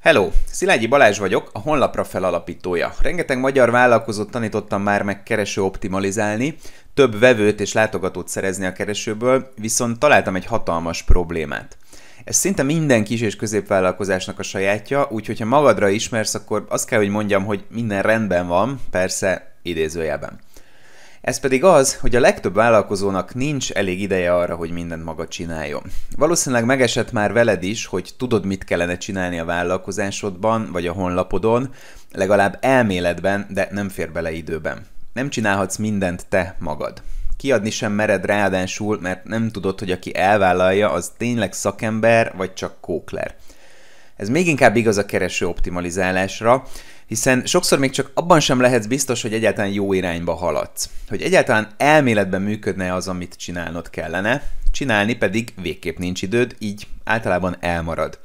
Hello! Szilágyi Balázs vagyok, a honlapra felalapítója. Rengeteg magyar vállalkozót tanítottam már meg kereső optimalizálni, több vevőt és látogatót szerezni a keresőből, viszont találtam egy hatalmas problémát. Ez szinte minden kis és középvállalkozásnak a sajátja, úgyhogy ha magadra ismersz, akkor azt kell, hogy mondjam, hogy minden rendben van, persze idézőjelben. Ez pedig az, hogy a legtöbb vállalkozónak nincs elég ideje arra, hogy mindent maga csináljon. Valószínűleg megesett már veled is, hogy tudod, mit kellene csinálni a vállalkozásodban vagy a honlapodon, legalább elméletben, de nem fér bele időben. Nem csinálhatsz mindent te magad. Kiadni sem mered ráadásul, mert nem tudod, hogy aki elvállalja, az tényleg szakember, vagy csak kókler. Ez még inkább igaz a kereső optimalizálásra, hiszen sokszor még csak abban sem lehetsz biztos, hogy egyáltalán jó irányba haladsz. Hogy egyáltalán elméletben működne az, amit csinálnod kellene, csinálni pedig végképp nincs időd, így általában elmarad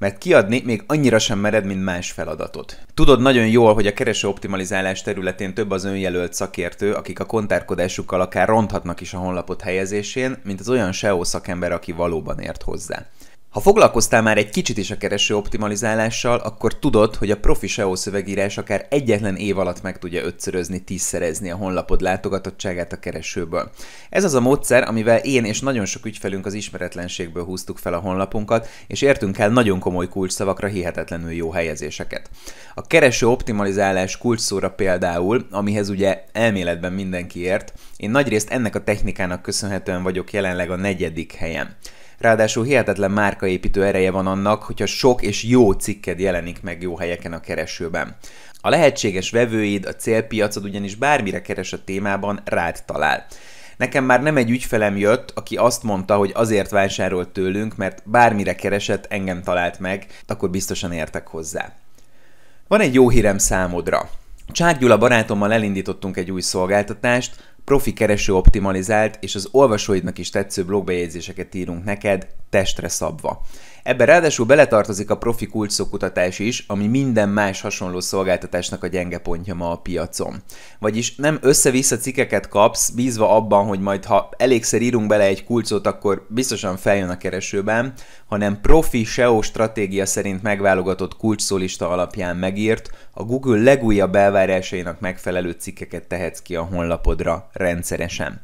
mert kiadni még annyira sem mered, mint más feladatot. Tudod nagyon jól, hogy a kereső optimalizálás területén több az önjelölt szakértő, akik a kontárkodásukkal akár ronthatnak is a honlapot helyezésén, mint az olyan SEO szakember, aki valóban ért hozzá. Ha foglalkoztál már egy kicsit is a kereső optimalizálással, akkor tudod, hogy a profi SEO szövegírás akár egyetlen év alatt meg tudja ötszörözni, tízszerezni a honlapod látogatottságát a keresőből. Ez az a módszer, amivel én és nagyon sok ügyfelünk az ismeretlenségből húztuk fel a honlapunkat, és értünk el nagyon komoly kulcsszavakra hihetetlenül jó helyezéseket. A kereső optimalizálás kulcsszóra például, amihez ugye elméletben mindenki ért, én nagyrészt ennek a technikának köszönhetően vagyok jelenleg a negyedik helyen. Ráadásul hihetetlen márkaépítő ereje van annak, hogyha sok és jó cikked jelenik meg jó helyeken a keresőben. A lehetséges vevőid, a célpiacod ugyanis bármire keres a témában, rád talál. Nekem már nem egy ügyfelem jött, aki azt mondta, hogy azért vásárolt tőlünk, mert bármire keresett, engem talált meg, akkor biztosan értek hozzá. Van egy jó hírem számodra. Csák Gyula barátommal elindítottunk egy új szolgáltatást, profi kereső optimalizált és az olvasóidnak is tetsző blogbejegyzéseket írunk neked, testre szabva. Ebben ráadásul beletartozik a profi kulcsszókutatás is, ami minden más hasonló szolgáltatásnak a gyenge pontja ma a piacon. Vagyis nem össze-vissza cikkeket kapsz, bízva abban, hogy majd ha elégszer írunk bele egy kulcot, akkor biztosan feljön a keresőben, hanem profi SEO stratégia szerint megválogatott kulcsszólista alapján megírt, a Google legújabb elvárásainak megfelelő cikkeket tehetsz ki a honlapodra rendszeresen.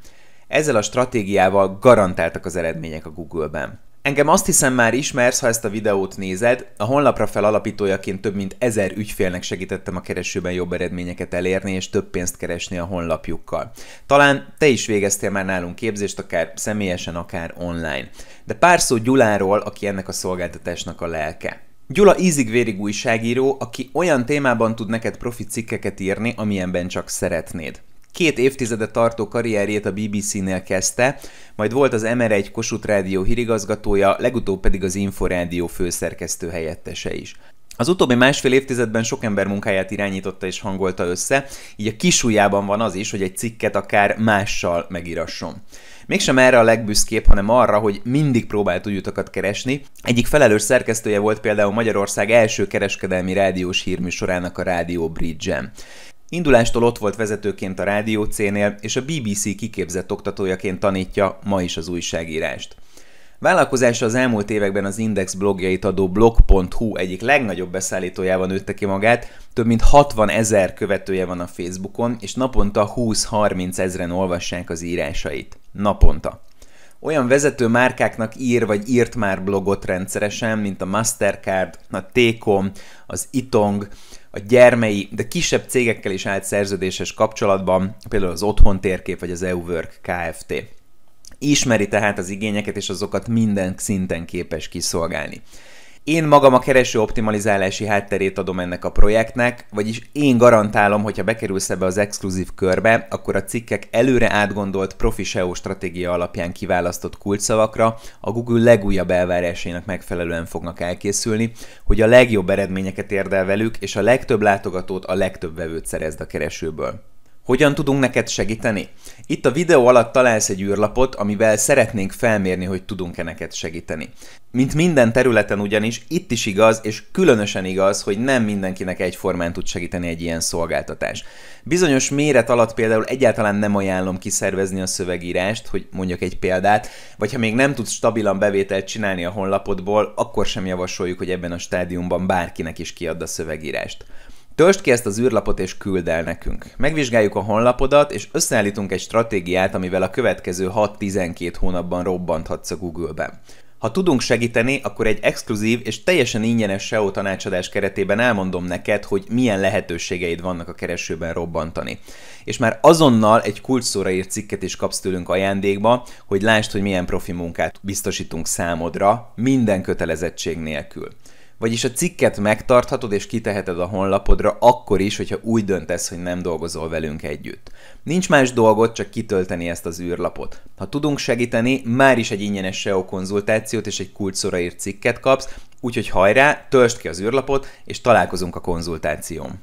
Ezzel a stratégiával garantáltak az eredmények a Google-ben. Engem azt hiszem már ismersz, ha ezt a videót nézed. A honlapra fel alapítójaként több mint ezer ügyfélnek segítettem a keresőben jobb eredményeket elérni és több pénzt keresni a honlapjukkal. Talán te is végeztél már nálunk képzést, akár személyesen, akár online. De pár szó Gyuláról, aki ennek a szolgáltatásnak a lelke. Gyula ízig-vérig újságíró, aki olyan témában tud neked profi cikkeket írni, amilyenben csak szeretnéd. Két évtizede tartó karrierjét a BBC-nél kezdte, majd volt az MR1 Kossuth Rádió hírigazgatója, legutóbb pedig az Inforádió főszerkesztő helyettese is. Az utóbbi másfél évtizedben sok ember munkáját irányította és hangolta össze, így a kisújában van az is, hogy egy cikket akár mással megírasson. Mégsem erre a legbüszkébb, hanem arra, hogy mindig próbált új utakat keresni. Egyik felelős szerkesztője volt például Magyarország első kereskedelmi rádiós hírműsorának a Rádió Bridge-en. Indulástól ott volt vezetőként a Rádió C-nél, és a BBC kiképzett oktatójaként tanítja ma is az újságírást. Vállalkozása az elmúlt években az Index blogjait adó blog.hu egyik legnagyobb beszállítójában nőtte ki magát, több mint 60 ezer követője van a Facebookon, és naponta 20-30 ezeren olvassák az írásait. Naponta. Olyan vezető márkáknak ír vagy írt már blogot rendszeresen, mint a Mastercard, a T-Com, az Itong, a gyermei, de kisebb cégekkel is állt szerződéses kapcsolatban, például az Otthon Térkép vagy az EUWork Kft. Ismeri tehát az igényeket, és azokat minden szinten képes kiszolgálni. Én magam a kereső optimalizálási hátterét adom ennek a projektnek, vagyis én garantálom, hogy ha bekerülsz ebbe az exkluzív körbe, akkor a cikkek előre átgondolt profi SEO stratégia alapján kiválasztott kulcsszavakra a Google legújabb elvárásainak megfelelően fognak elkészülni, hogy a legjobb eredményeket érd el velük, és a legtöbb látogatót, a legtöbb vevőt szerezd a keresőből. Hogyan tudunk neked segíteni? Itt a videó alatt találsz egy űrlapot, amivel szeretnénk felmérni, hogy tudunk-e neked segíteni. Mint minden területen ugyanis, itt is igaz, és különösen igaz, hogy nem mindenkinek egyformán tud segíteni egy ilyen szolgáltatás. Bizonyos méret alatt például egyáltalán nem ajánlom kiszervezni a szövegírást, hogy mondjak egy példát, vagy ha még nem tudsz stabilan bevételt csinálni a honlapodból, akkor sem javasoljuk, hogy ebben a stádiumban bárkinek is kiadd a szövegírást. Töltsd ki ezt az űrlapot és küld el nekünk. Megvizsgáljuk a honlapodat, és összeállítunk egy stratégiát, amivel a következő 6-12 hónapban robbanthatsz a Google-ben. Ha tudunk segíteni, akkor egy exkluzív és teljesen ingyenes SEO tanácsadás keretében elmondom neked, hogy milyen lehetőségeid vannak a keresőben robbantani. És már azonnal egy kulcsszóra írt cikket is kapsz tőlünk ajándékba, hogy lásd, hogy milyen profi munkát biztosítunk számodra, minden kötelezettség nélkül. Vagyis a cikket megtarthatod és kiteheted a honlapodra akkor is, hogyha úgy döntesz, hogy nem dolgozol velünk együtt. Nincs más dolgot, csak kitölteni ezt az űrlapot. Ha tudunk segíteni, már is egy ingyenes SEO konzultációt és egy kulcsszóra írt cikket kapsz, úgyhogy hajrá, töltsd ki az űrlapot, és találkozunk a konzultáción.